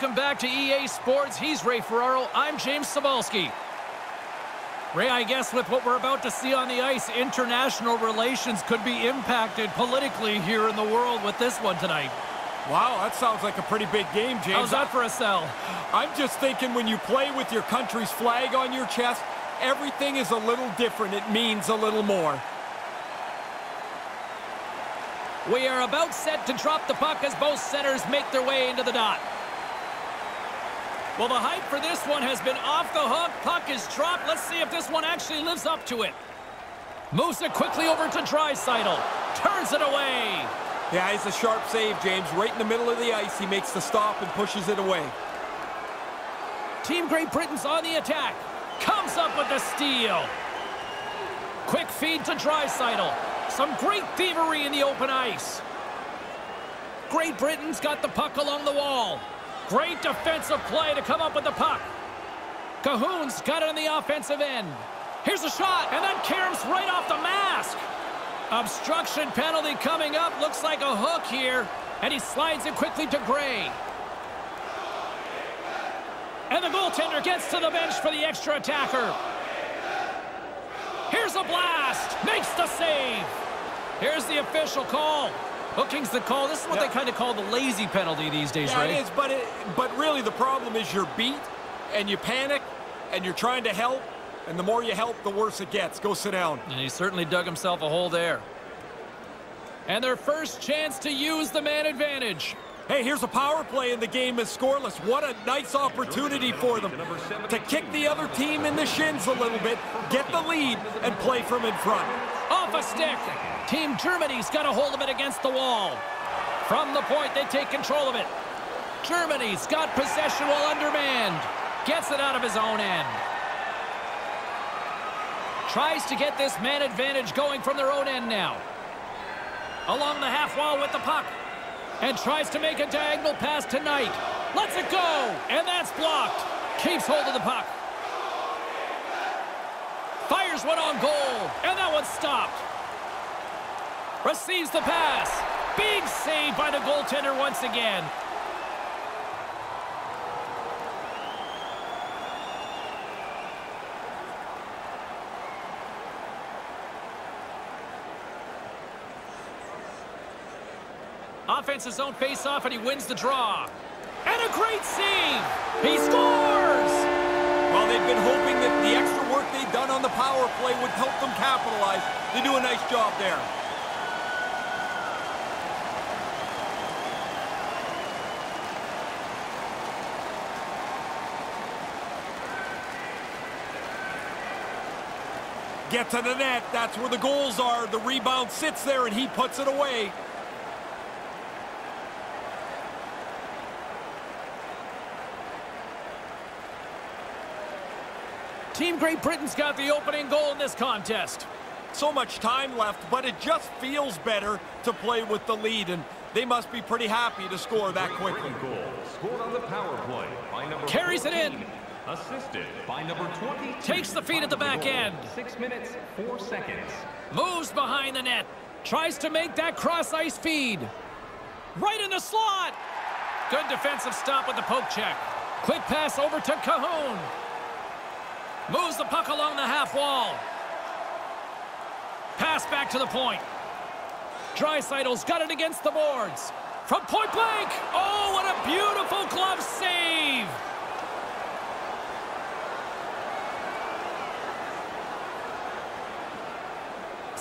welcome back to EA Sports. He's Ray Ferraro. I'm James Cybulski. Ray, I guess with what we're about to see on the ice, international relations could be impacted politically here in the world with this one tonight. Wow, that sounds like a pretty big game, James. How's that for a sell? I'm just thinking when you play with your country's flag on your chest, everything is a little different. It means a little more. We are about set to drop the puck as both centers make their way into the dot. Well, the hype for this one has been off the hook. Puck is dropped. Let's see if this one actually lives up to it. Moves it quickly over to Draisaitl. Turns it away. Yeah, he's a sharp save, James. Right in the middle of the ice, he makes the stop and pushes it away. Team Great Britain's on the attack. Comes up with the steal. Quick feed to Draisaitl. Some great thievery in the open ice. Great Britain's got the puck along the wall. Great defensive play to come up with the puck. Kahun's got it on the offensive end. Here's a shot, and then Karam's right off the mask. Obstruction penalty coming up. Looks like a hook here. And he slides it quickly to Gray. And the goaltender gets to the bench for the extra attacker. Here's a blast. Makes the save. Here's the official call. Hooking's the call. This is what they kind of call the lazy penalty these days, yeah, right? it is, but, it, but really the problem is you're beat and you panic and you're trying to help and the more you help, the worse it gets. Go sit down. And he certainly dug himself a hole there. And their first chance to use the man advantage. Hey, here's a power play and the game is scoreless. What a nice opportunity for them to kick the other team in the shins a little bit, get the lead, and play from in front. Off a stick. Team Germany's got a hold of it against the wall. From the point, they take control of it. Germany's got possession while undermanned. Gets it out of his own end. Tries to get this man advantage going from their own end now. Along the half wall with the puck. And tries to make a diagonal pass tonight. Lets it go. And that's blocked. Keeps hold of the puck. Fires one on goal. And that one's stopped. Receives the pass. Big save by the goaltender once again. Offensive zone face-off, and he wins the draw. And a great save! He scores! Well, they've been hoping that the extra work they've done on the power play would help them capitalize. They do a nice job there. Get to the net. That's where the goals are. The rebound sits there, and he puts it away. Team Great Britain's got the opening goal in this contest. So much time left, but it just feels better to play with the lead, and they must be pretty happy to score that quickly. Goal scored on the power play by number Carries it in. 14, Assisted by number 22. Takes the feed at the back end. Six minutes, four seconds. Moves behind the net. Tries to make that cross-ice feed. Right in the slot. Good defensive stop with the poke check. Quick pass over to Kahun. Moves the puck along the half wall. Pass back to the point. Draisaitl's got it against the boards. From point blank. Oh, what a beautiful glove save.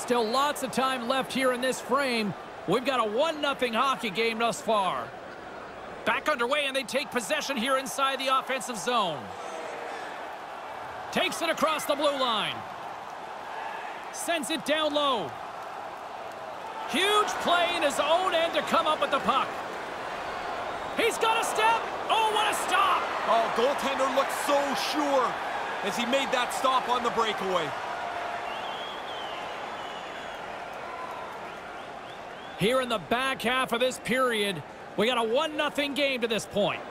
Still lots of time left here in this frame. We've got a 1-0 hockey game thus far. Back underway, and they take possession here inside the offensive zone. Takes it across the blue line. Sends it down low. Huge play in his own end to come up with the puck. He's got a step. Oh, what a stop. Oh, goaltender looked so sure as he made that stop on the breakaway. Here in the back half of this period, we got a 1-0 game to this point.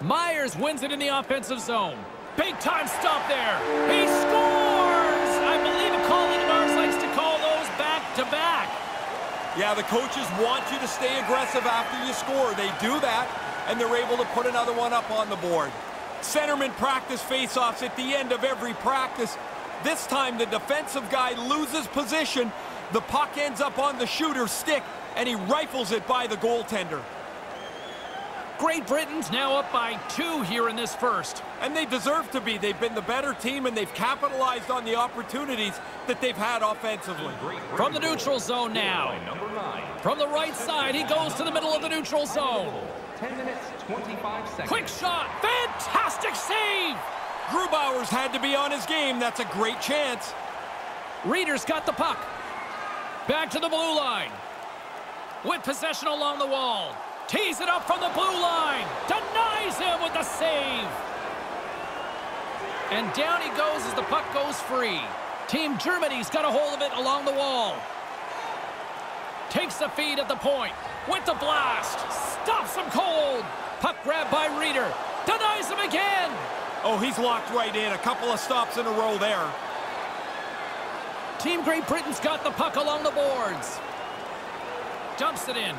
Myers wins it in the offensive zone. Big time stop there. He scores! I believe a call in ours likes to call those back to back. Yeah, the coaches want you to stay aggressive after you score. They do that, and they're able to put another one up on the board. Centermen practice faceoffs at the end of every practice. This time, the defensive guy loses position. The puck ends up on the shooter's stick, and he rifles it by the goaltender. Great Britain's now up by two here in this first. And they deserve to be. They've been the better team, and they've capitalized on the opportunities that they've had offensively. From the neutral zone now. From the right side, he goes to the middle of the neutral zone. 10 minutes, 25 seconds. Quick shot. Fantastic save. Grubauer's had to be on his game. That's a great chance. Rieder's got the puck. Back to the blue line. With possession along the wall. Tees it up from the blue line. Denies him with the save. And down he goes as the puck goes free. Team Germany's got a hold of it along the wall. Takes the feed at the point. With the blast. Stops him cold. Puck grabbed by Rieder. Denies him again. Oh, he's locked right in. A couple of stops in a row there. Team Great Britain's got the puck along the boards. Dumps it in.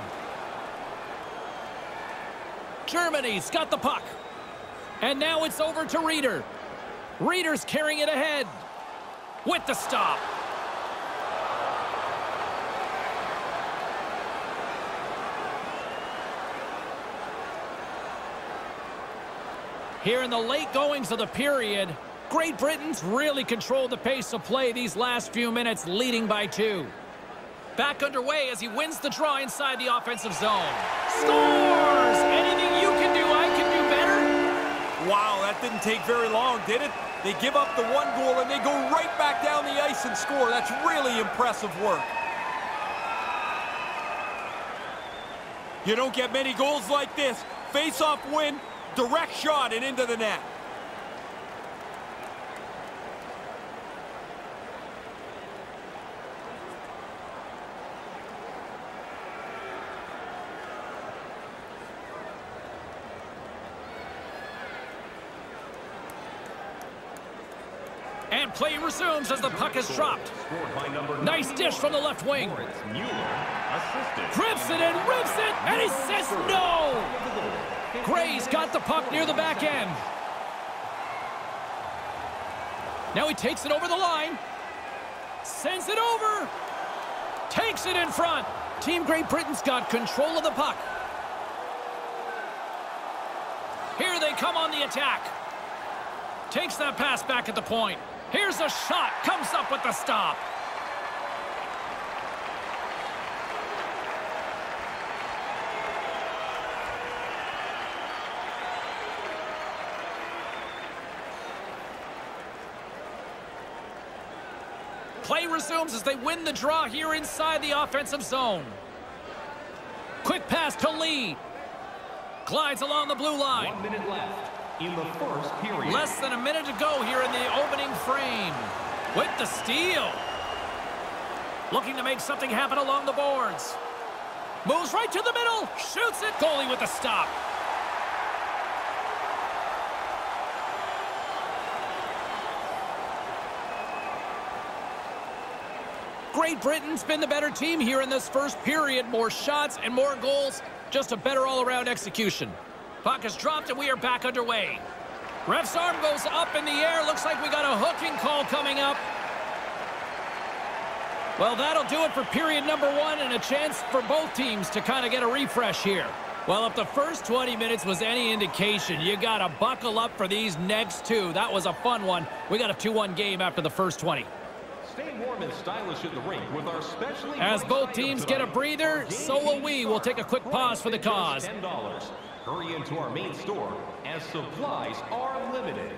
Germany's got the puck. And now it's over to Rieder. Rieder's carrying it ahead. With the stop. Here in the late goings of the period, Great Britain's really controlled the pace of play these last few minutes, leading by two. Back underway as he wins the draw inside the offensive zone. Scores! Anything you can do, I can do better. Wow, that didn't take very long, did it? They give up the one goal and they go right back down the ice and score. That's really impressive work. You don't get many goals like this. Face-off win, direct shot and into the net. Play resumes as the puck is dropped. Nice dish from the left wing. Grips it and rips it, and he says no! Gray's got the puck near the back end. Now he takes it over the line. Sends it over. Takes it in front. Team Great Britain's got control of the puck. Here they come on the attack. Takes that pass back at the point. Here's a shot. Comes up with the stop. Play resumes as they win the draw here inside the offensive zone. Quick pass to Lee. Glides along the blue line. One minute left in the first period. Less than a minute to go here in the opening frame. With the steal. Looking to make something happen along the boards. Moves right to the middle. Shoots it. Goalie with the stop. Great Britain's been the better team here in this first period. More shots and more goals. Just a better all-around execution. Puck is dropped and we are back underway. Ref's arm goes up in the air. Looks like we got a hooking call coming up. Well, that'll do it for period number one and a chance for both teams to kind of get a refresh here. Well, if the first 20 minutes was any indication, you got to buckle up for these next two. That was a fun one. We got a 2-1 game after the first 20. Stay warm and stylish at the rink with our specially As both teams get a breather, so will we. We'll take a quick pause for the cause. At just $10. Hurry into our main store as supplies are limited.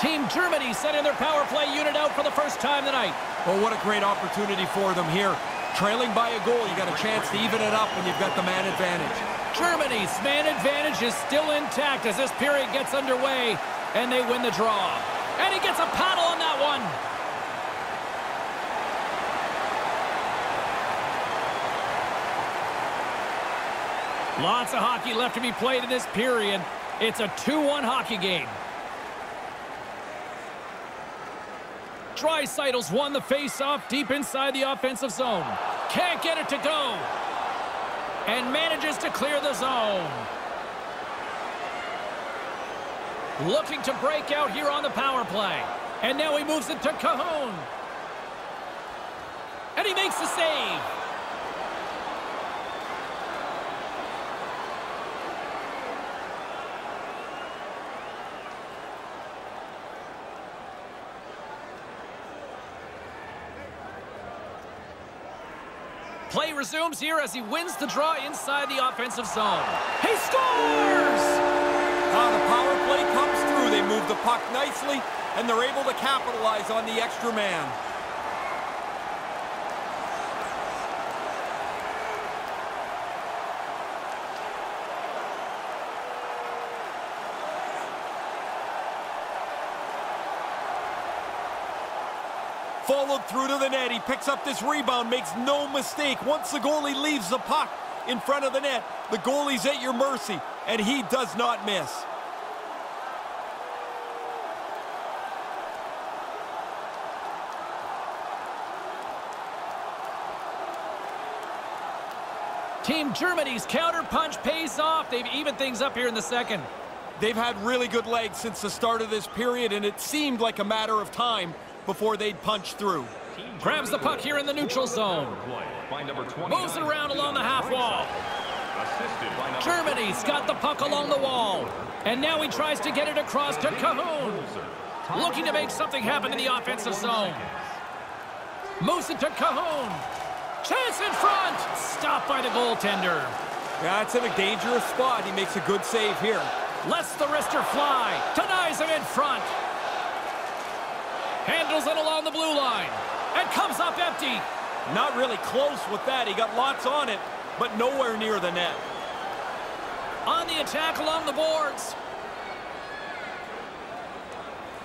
Team Germany sending their power play unit out for the first time tonight. Well, what a great opportunity for them here. Trailing by a goal, you got a chance to even it up when you've got the man advantage. Germany's man advantage is still intact as this period gets underway, and they win the draw. And he gets a paddle on that one. Lots of hockey left to be played in this period. It's a 2-1 hockey game. Draisaitl's won the face-off deep inside the offensive zone. Can't get it to go. And manages to clear the zone. Looking to break out here on the power play. And now he moves it to Kahun. And he makes the save. Play resumes here as he wins the draw inside the offensive zone. He scores! Now the power play comes through. They move the puck nicely, and they're able to capitalize on the extra man. Followed through to the net. He picks up this rebound, makes no mistake. Once the goalie leaves the puck in front of the net, the goalie's at your mercy, and he does not miss. Team Germany's counterpunch pays off. They've evened things up here in the second. They've had really good legs since the start of this period, and it seemed like a matter of time before they'd punch through. Grabs the puck here in the neutral zone. Moves it around along the half wall. Germany's got the puck along the wall. And now he tries to get it across to Kahun. Looking to make something happen in the offensive zone. Moves it to Kahun. Chance in front. Stopped by the goaltender. That's in a dangerous spot. He makes a good save here. Lets the wrister fly. Denies him in front. Handles it along the blue line. And comes up empty. Not really close with that. He got lots on it, but nowhere near the net. On the attack along the boards.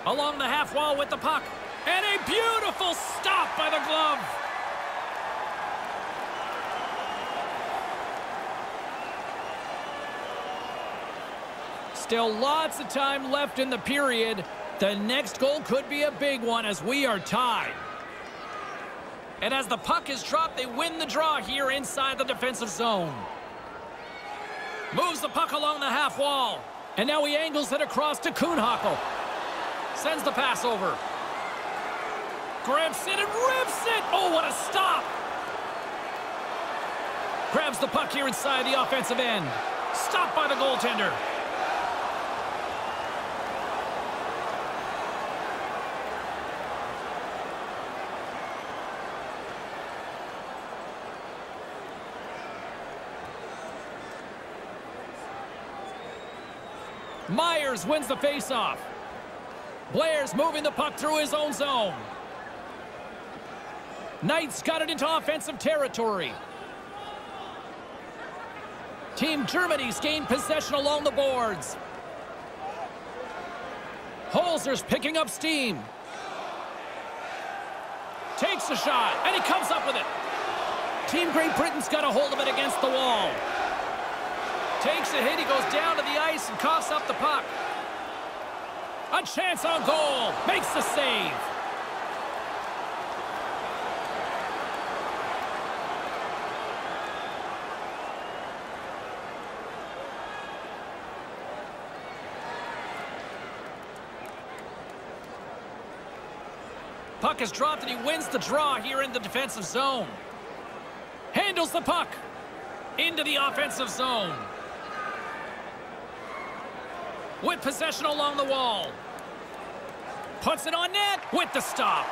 Along the half wall with the puck. And a beautiful stop by the glove. Still lots of time left in the period. The next goal could be a big one as we are tied. And as the puck is dropped, they win the draw here inside the defensive zone. Moves the puck along the half wall. And now he angles it across to Kuhnhackl. Sends the pass over. Grabs it and rips it. Oh, what a stop. Grabs the puck here inside the offensive end. Stopped by the goaltender. Myers wins the faceoff. Blair's moving the puck through his own zone. Knight's got it into offensive territory. Team Germany's gained possession along the boards. Holzer's picking up steam. Takes a shot, and he comes up with it. Team Great Britain's got a hold of it against the wall. Takes a hit, he goes down to the ice and coughs up the puck. A chance on goal, makes the save. Puck is dropped and he wins the draw here in the defensive zone. Handles the puck into the offensive zone. With possession along the wall. Puts it on net with the stop.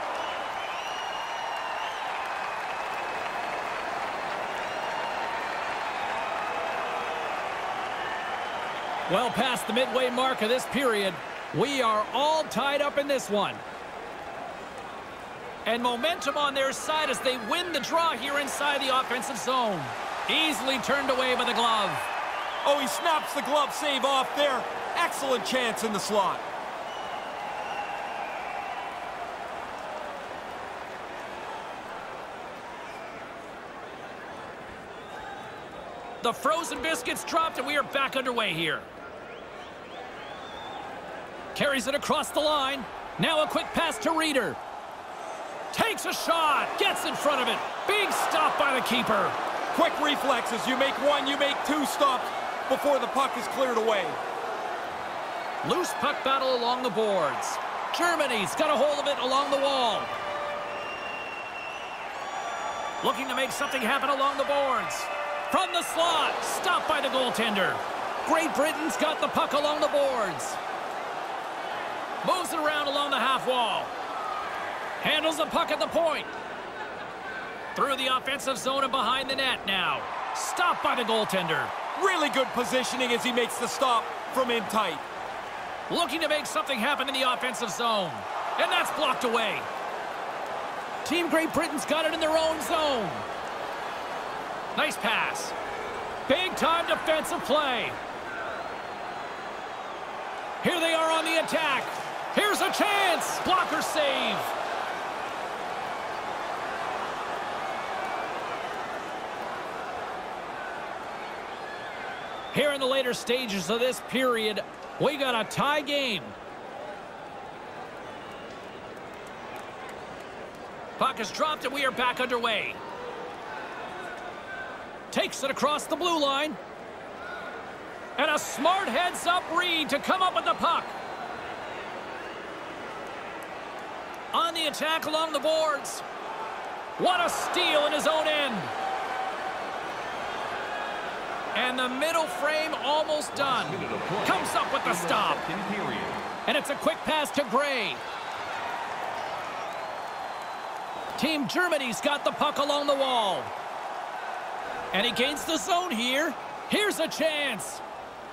Well past the midway mark of this period, we are all tied up in this one. And momentum on their side as they win the draw here inside the offensive zone. Easily turned away by the glove. Oh, he snaps the glove save off there. Excellent chance in the slot. The frozen biscuits dropped and we are back underway here. Carries it across the line. Now a quick pass to Rieder. Takes a shot. Gets in front of it. Big stop by the keeper. Quick reflexes. You make one, you make two stops before the puck is cleared away. Loose puck battle along the boards. Germany's got a hold of it along the wall. Looking to make something happen along the boards. From the slot, stopped by the goaltender. Great Britain's got the puck along the boards. Moves it around along the half wall. Handles the puck at the point. Through the offensive zone and behind the net now. Stopped by the goaltender. Really good positioning as he makes the stop from in tight. Looking to make something happen in the offensive zone. And that's blocked away. Team Great Britain's got it in their own zone. Nice pass. Big time defensive play. Here they are on the attack. Here's a chance. Blocker save. Here in the later stages of this period, we got a tie game. Puck is dropped and we are back underway. Takes it across the blue line. And a smart heads-up read to come up with the puck. On the attack along the boards. What a steal in his own end. And the middle frame almost done. Comes up with the stop. And it's a quick pass to Gray. Team Germany's got the puck along the wall. And he gains the zone here. Here's a chance.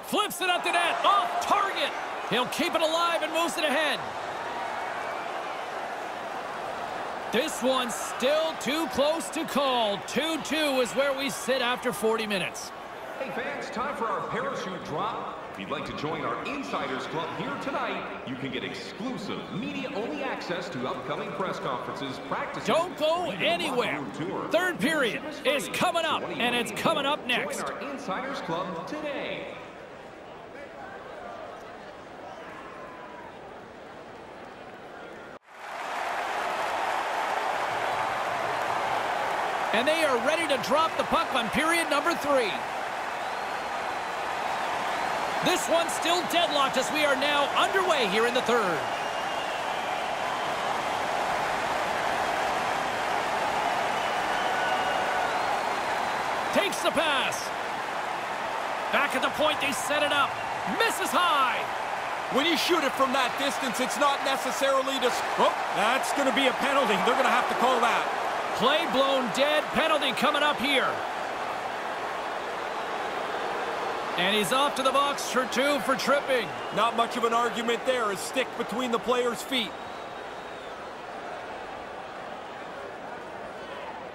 Flips it up the net. Off target. He'll keep it alive and moves it ahead. This one's still too close to call. 2-2 is where we sit after 40 minutes. Hey fans, time for our parachute drop. If you'd like to join our Insiders Club here tonight, you can get exclusive media-only access to upcoming press conferences, practices... Don't go anywhere. Third period is coming up, and it's coming up next. Join our Insiders Club today. And they are ready to drop the puck on period number three. This one's still deadlocked as we are now underway here in the third. Takes the pass. Back at the point, they set it up. Misses high. When you shoot it from that distance, it's not necessarily to... Oh, that's going to be a penalty. They're going to have to call that. Play blown dead. Penalty coming up here. And he's off to the box for two for tripping. Not much of an argument there. A stick between the player's feet.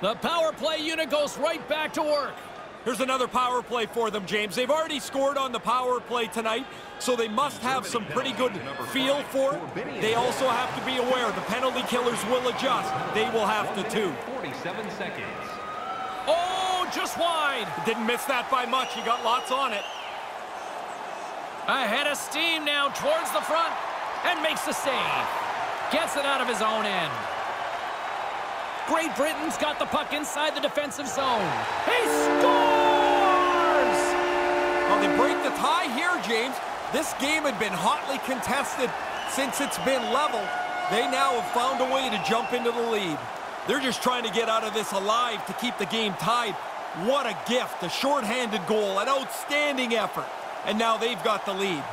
The power play unit goes right back to work. Here's another power play for them, James. They've already scored on the power play tonight, so they must have some pretty good feel for it. They also have to be aware the penalty killers will adjust. They will have to, too. 47 seconds. Oh, just wide. Didn't miss that by much. He got lots on it. Ahead of steam now towards the front and makes the save. Gets it out of his own end. Great Britain's got the puck inside the defensive zone. He scores! Well, they break the tie here, James. This game had been hotly contested since it's been level. They now have found a way to jump into the lead. They're just trying to get out of this alive to keep the game tied. What a gift, a shorthanded goal, an outstanding effort. And now they've got the lead.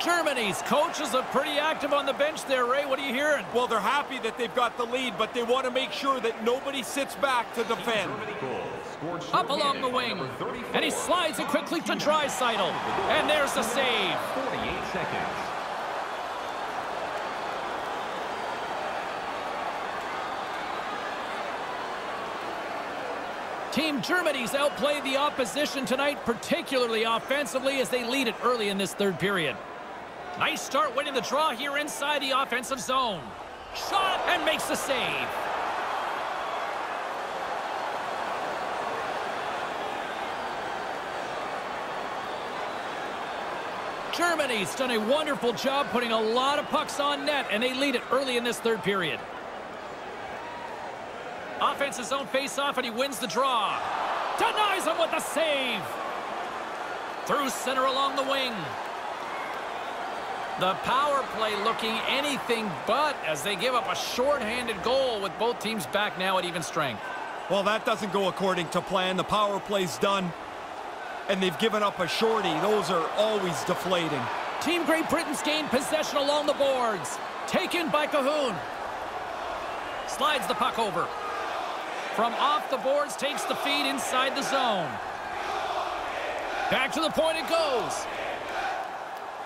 Germany's coaches are pretty active on the bench there, Ray. What are you hearing? Well, they're happy that they've got the lead, but they want to make sure that nobody sits back to defend. Up along the wing. And he slides it quickly to Draisaitl. And there's the save. 48 seconds. Team Germany's outplayed the opposition tonight, particularly offensively, as they lead it early in this third period. Nice start winning the draw here inside the offensive zone. Shot and makes the save. Germany's done a wonderful job putting a lot of pucks on net, and they lead it early in this third period. His own face-off, and he wins the draw. Denies him with the save. Through center along the wing. The power play looking anything but as they give up a short-handed goal with both teams back now at even strength. Well, that doesn't go according to plan. The power play's done, and they've given up a shorty. Those are always deflating. Team Great Britain's gained possession along the boards. Taken by Kahun. Slides the puck over. From off the boards, takes the feed inside the zone. Back to the point it goes.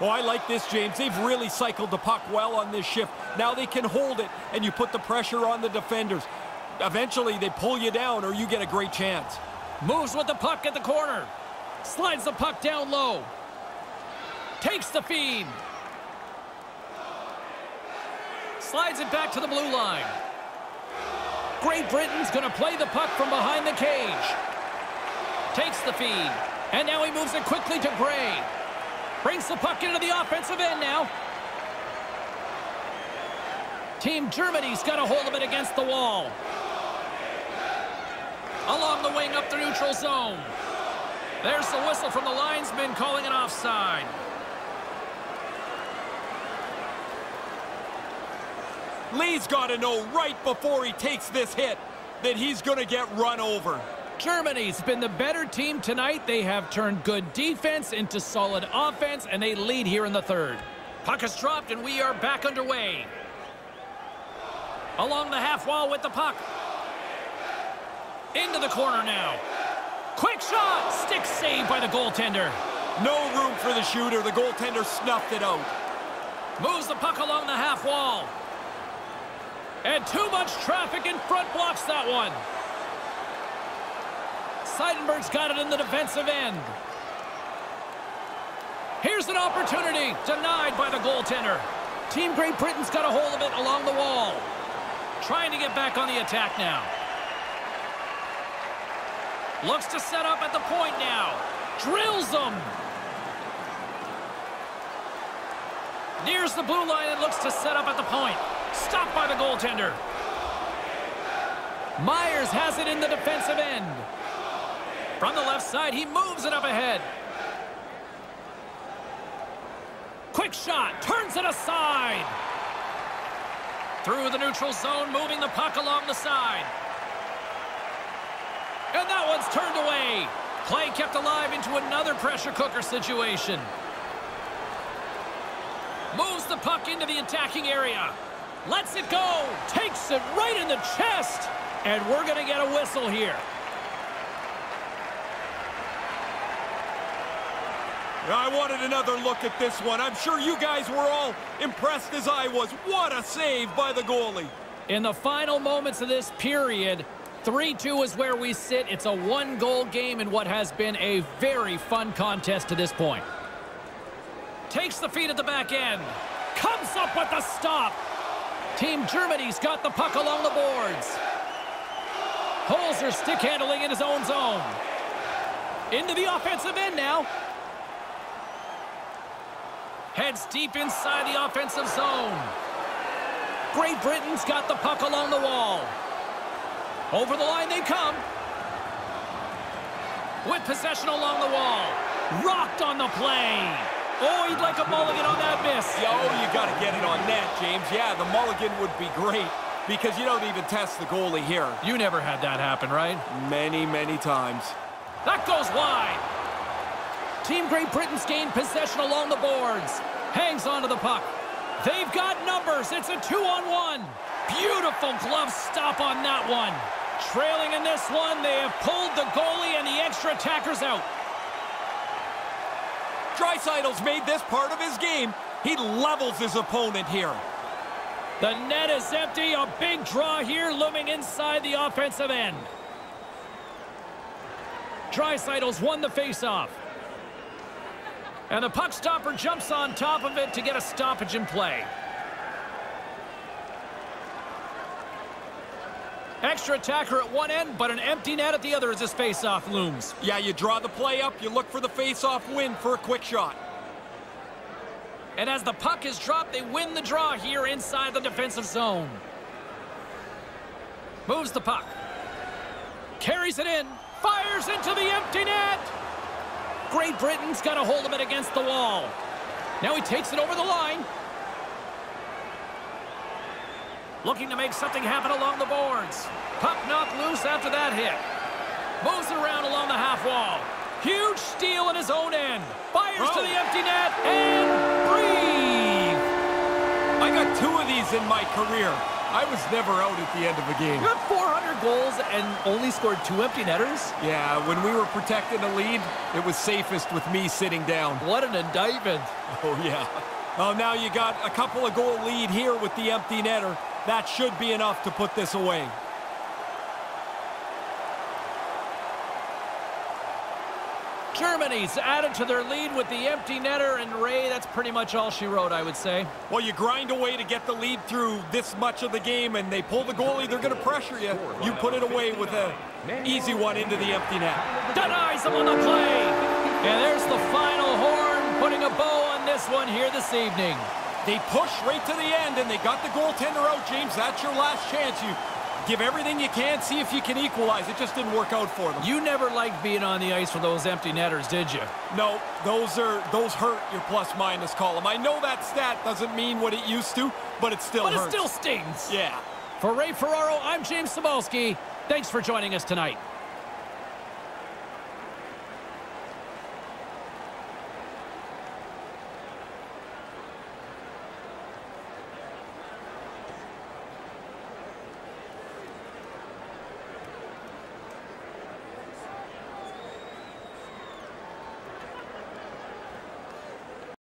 Oh, I like this, James. They've really cycled the puck well on this shift. Now they can hold it, and you put the pressure on the defenders. Eventually, they pull you down, or you get a great chance. Moves with the puck at the corner. Slides the puck down low. Takes the feed. Slides it back to the blue line. Great Britain's going to play the puck from behind the cage. Takes the feed. And now he moves it quickly to Gray. Brings the puck into the offensive end now. Team Germany's got a hold of it against the wall. Along the wing up the neutral zone. There's the whistle from the linesman calling it offside. Lee's got to know right before he takes this hit that he's going to get run over. Germany's been the better team tonight. They have turned good defense into solid offense, and they lead here in the third. Puck is dropped, and we are back underway. Along the half wall with the puck. Into the corner now. Quick shot! Stick saved by the goaltender. No room for the shooter. The goaltender snuffed it out. Moves the puck along the half wall. And too much traffic in front blocks that one. Seidenberg's got it in the defensive end. Here's an opportunity. Denied by the goaltender. Team Great Britain's got a hold of it along the wall. Trying to get back on the attack now. Looks to set up at the point now. Drills them. Nears the blue line and looks to set up at the point. Stopped by the goaltender. Myers has it in the defensive end. From the left side, he moves it up ahead. Quick shot, turns it aside. Through the neutral zone, moving the puck along the side. And that one's turned away. Play kept alive into another pressure cooker situation. Moves the puck into the attacking area. Lets it go. Takes it right in the chest. And we're going to get a whistle here. I wanted another look at this one. I'm sure you guys were all impressed as I was. What a save by the goalie. In the final moments of this period, 3-2 is where we sit. It's a one-goal game in what has been a very fun contest to this point. Takes the feed at the back end. Comes up with the stop. Team Germany's got the puck along the boards. Holzer stick handling in his own zone. Into the offensive end now. Heads deep inside the offensive zone. Great Britain's got the puck along the wall. Over the line they come. With possession along the wall. Rocked on the play. Oh, he'd like a mulligan on that miss. Yo, oh, you got to get it on net, James. Yeah, the mulligan would be great because you don't even test the goalie here. You never had that happen, right? Many, many times. That goes wide. Team Great Britain's gained possession along the boards. Hangs onto the puck. They've got numbers. It's a two-on-one. Beautiful glove stop on that one. Trailing in this one, they have pulled the goalie and the extra attackers out. Draisaitl's made this part of his game. He levels his opponent here. The net is empty. A big draw here looming inside the offensive end. Draisaitl's won the faceoff. And the puck stopper jumps on top of it to get a stoppage in play. Extra attacker at one end, but an empty net at the other as this faceoff looms. Yeah, you draw the play up, you look for the faceoff win for a quick shot. And as the puck is dropped, they win the draw here inside the defensive zone. Moves the puck. Carries it in. Fires into the empty net. Great Britain's got a hold of it against the wall. Now he takes it over the line. Looking to make something happen along the boards. Puck knocked loose after that hit. Moves it around along the half wall. Huge steal in his own end. Fires oh. to the empty net and breathe. I got two of these in my career. I was never out at the end of a game. You have 400 goals and only scored two empty netters? Yeah, when we were protecting the lead, it was safest with me sitting down. What an indictment. Oh, yeah. Well, now you got a couple of goal lead here with the empty netter. That should be enough to put this away. Germany's added to their lead with the empty netter, and Ray, that's pretty much all she wrote, I would say. Well, you grind away to get the lead through this much of the game, and they pull the goalie, they're going to pressure you. You put it away with an easy one into the empty net. Denies them on the play. And there's the final horn, putting a bow on this one here this evening. They push right to the end, and they got the goaltender out, James. That's your last chance. You give everything you can, see if you can equalize. It just didn't work out for them. You never liked being on the ice for those empty netters, did you? No, those are those hurt your plus-minus column. I know that stat doesn't mean what it used to, but it still but hurts. it still stings. Yeah. For Ray Ferraro, I'm James Cybulski. Thanks for joining us tonight.